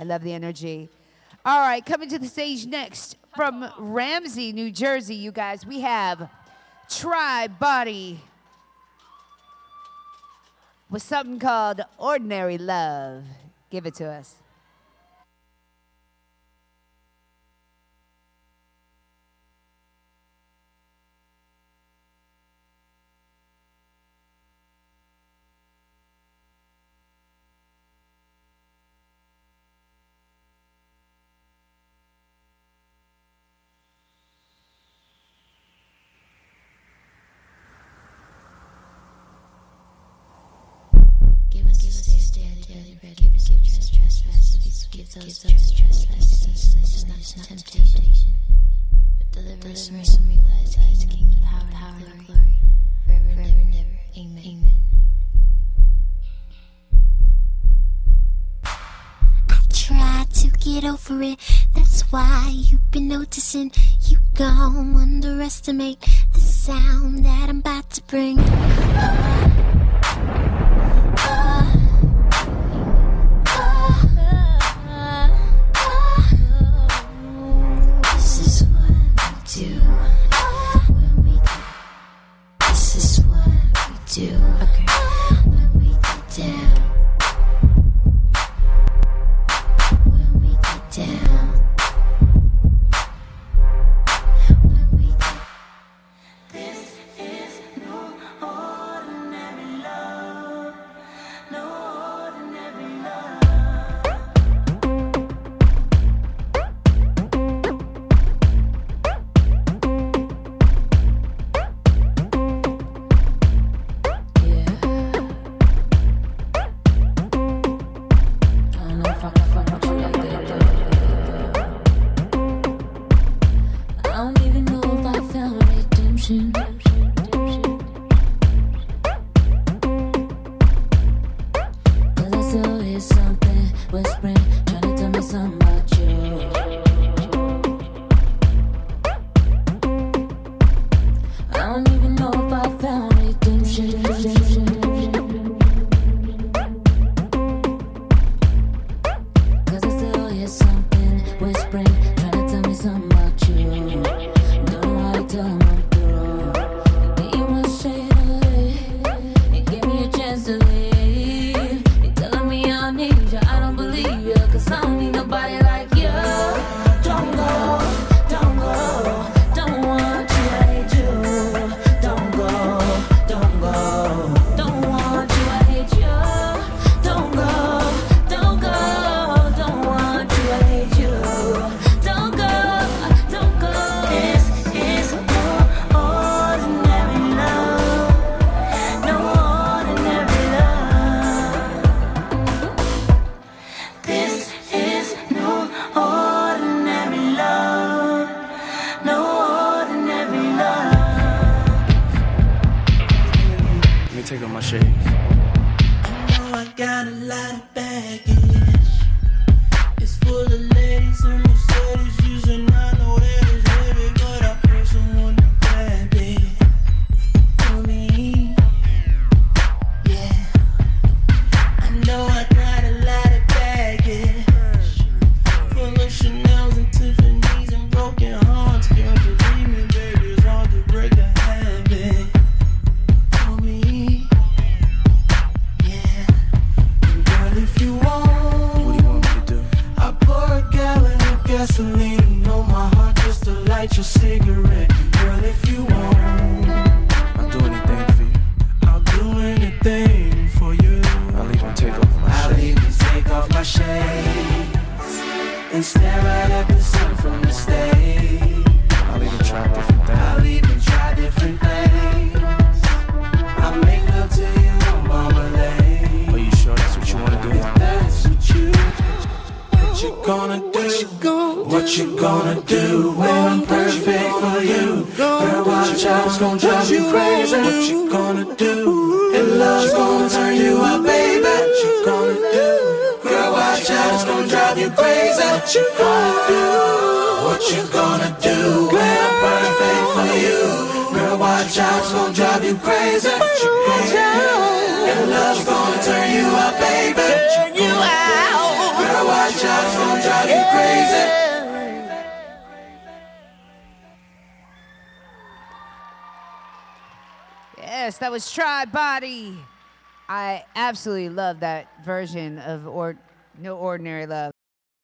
I love the energy. All right, coming to the stage next from Ramsey, New Jersey, you guys, we have Tribe Body with something called Ordinary Love. Give it to us. Daily bread. Give us stress rest. Give those stress rest. It's not temptation. But deliver us from evil. Realize God's kingdom, power, power, and glory. Forever and ever and ever. Amen. Amen. I tried to get over it. That's why you've been noticing. You gon' underestimate the sound that I'm about to bring. Off my shades. know oh, I got a lot of baggage. It's full of ladies and Mercedes. You stare right at the sun from the stage. I'll even try different I'll things. even try different things. I'll make love to you on Marmalade. Are you sure that's what you want to do? That's what you, what you gonna do? What you gonna do when I'm perfect for you? Girl, watch out, it's gonna drive you crazy. What you gonna do? And love's gonna turn you up, you crazy. What you gonna do? What you gonna do? Girl, We're perfect for you. Girl, watch out, it's gonna drive you crazy. What you gonna do? And love's gonna turn you up, baby. Turn you out. Girl, watch out, it's gonna drive you crazy. Yes, that was Tribe Body. I absolutely love that version of or- No Ordinary Love.